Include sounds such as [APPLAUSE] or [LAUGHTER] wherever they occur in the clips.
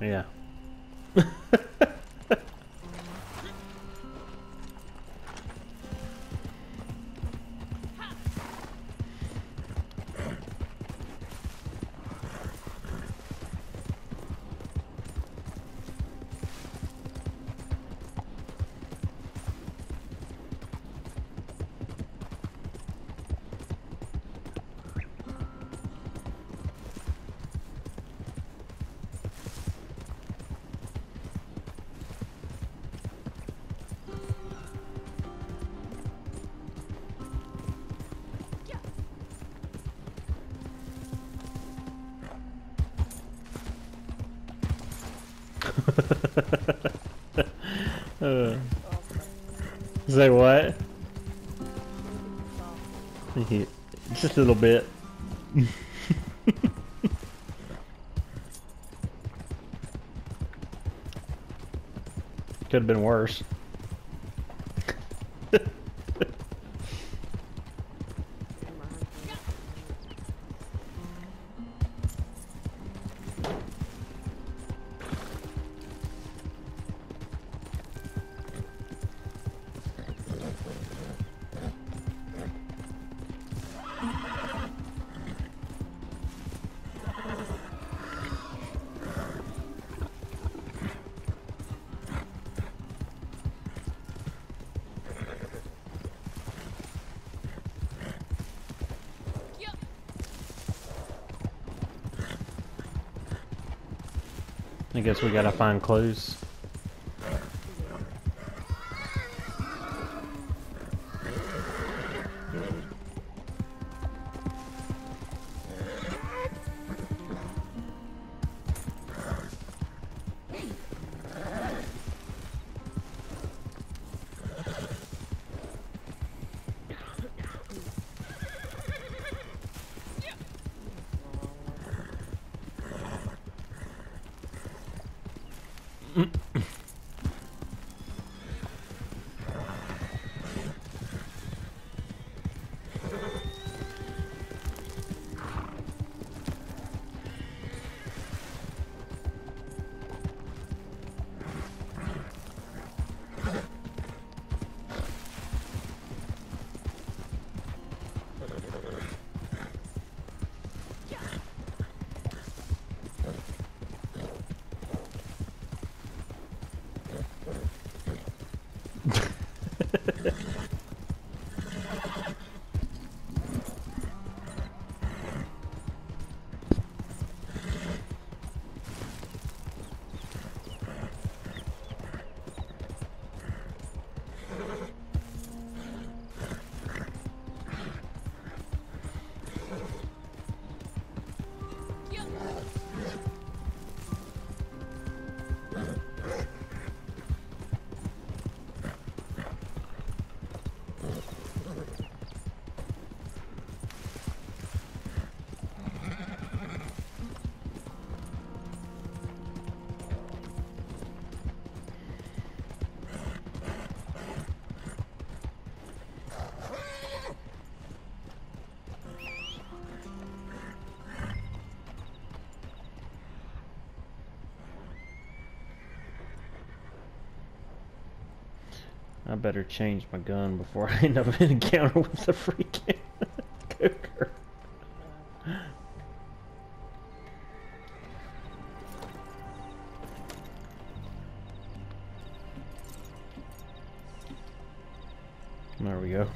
Yeah. Uh, say what? Just a little bit. [LAUGHS] Could have been worse. I guess we gotta find clues. Mm-hmm. I better change my gun before I end up in an encounter with the freaking [LAUGHS] cougar. There we go.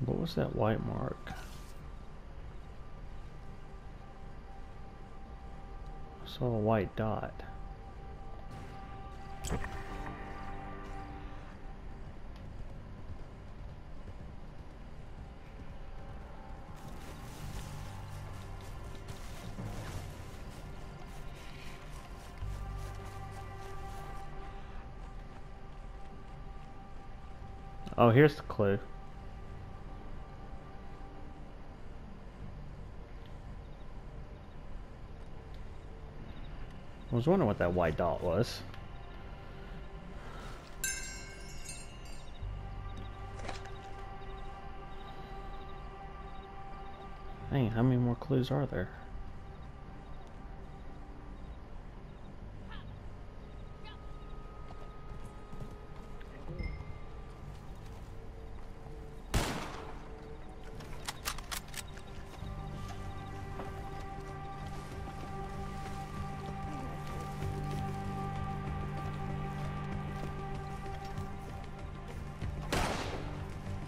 What was that white mark? I saw a white dot. Oh, here's the clue. I was wondering what that white dot was. Dang, how many more clues are there?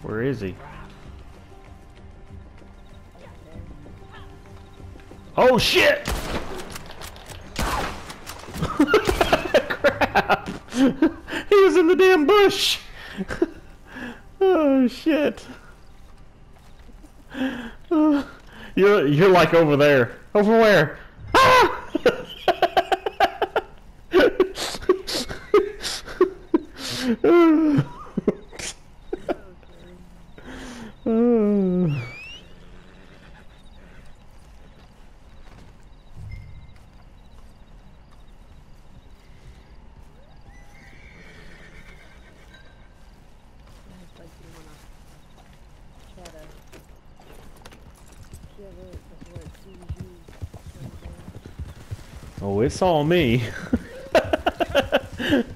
Where is he? Oh shit! Crap! [LAUGHS] he was in the damn bush! [LAUGHS] oh shit! [SIGHS] You're you're like over there. Over where? Ah! [LAUGHS] It's like you wanna try to kill it before it sees you. turn around. Oh, it's all me. [LAUGHS]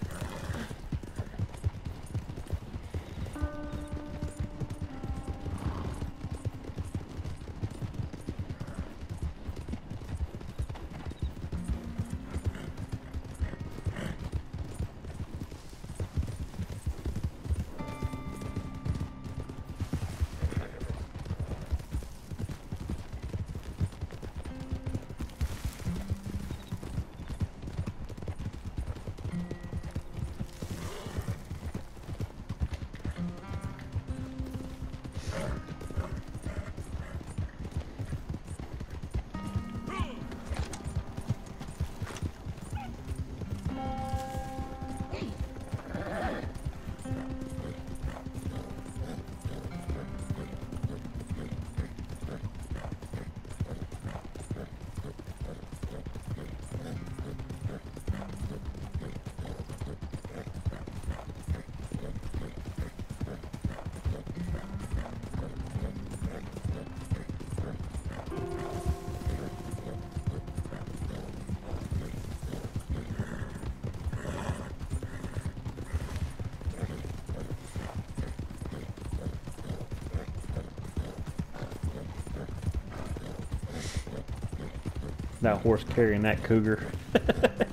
that horse carrying that cougar. [LAUGHS]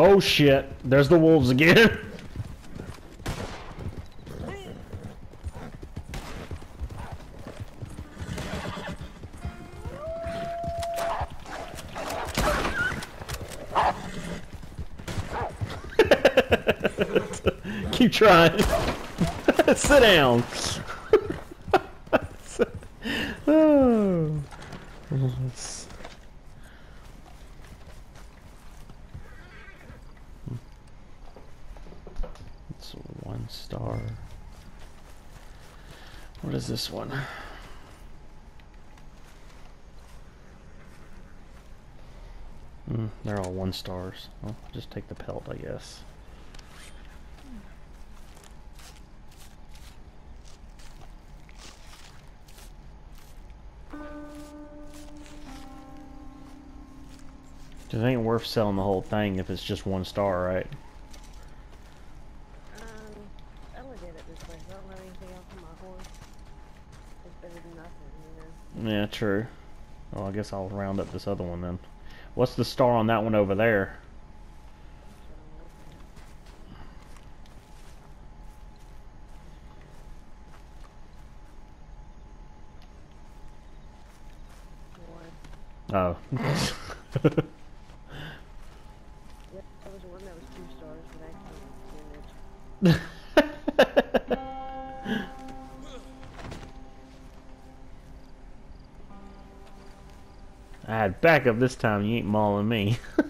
oh shit! There's the wolves again. [LAUGHS] Keep trying. [LAUGHS] Sit down. [LAUGHS] oh. is this one? Mm, they're all one stars. I'll just take the pelt, I guess. It ain't worth selling the whole thing if it's just one star, right? Better than nothing, you know? Yeah, true. Well, I guess I'll round up this other one then. What's the star on that one over there? Oh. [LAUGHS] [LAUGHS] Yep, there was one that was two stars, but actually it's [LAUGHS] I had backup this time. You ain't mauling me. [LAUGHS]